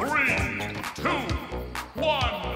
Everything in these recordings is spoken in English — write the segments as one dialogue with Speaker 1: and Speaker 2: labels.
Speaker 1: Three, two, one,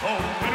Speaker 1: Game!